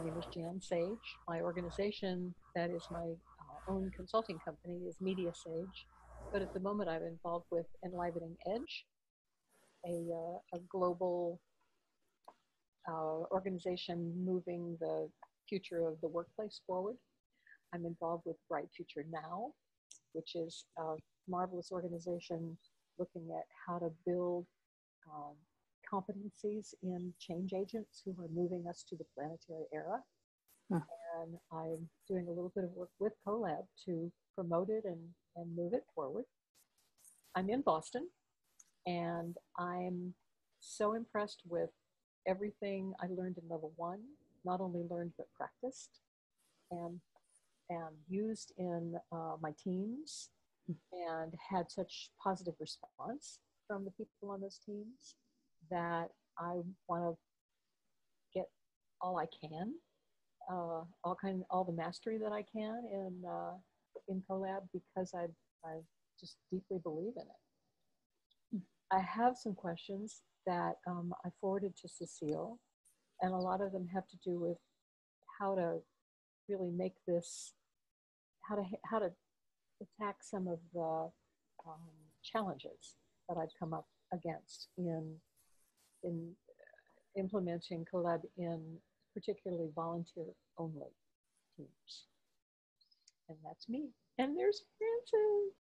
my name is Jan Sage. My organization, that is my uh, own consulting company, is Media Sage. But at the moment, I'm involved with Enlivening Edge, a, uh, a global uh, organization moving the future of the workplace forward. I'm involved with Bright Future Now, which is a marvelous organization looking at how to build um, competencies in change agents who are moving us to the planetary era. Huh. And I'm doing a little bit of work with CoLab to promote it and, and move it forward. I'm in Boston and I'm so impressed with everything I learned in level one, not only learned but practiced and, and used in uh, my teams and had such positive response from the people on those teams that I want to get all I can, uh, all kind, all the mastery that I can in uh, in CoLab because I I just deeply believe in it. I have some questions that um, I forwarded to Cecile, and a lot of them have to do with how to really make this, how to how to attack some of the um, challenges that I've come up against in in implementing CoLab in particularly volunteer only teams. And that's me. And there's Frances.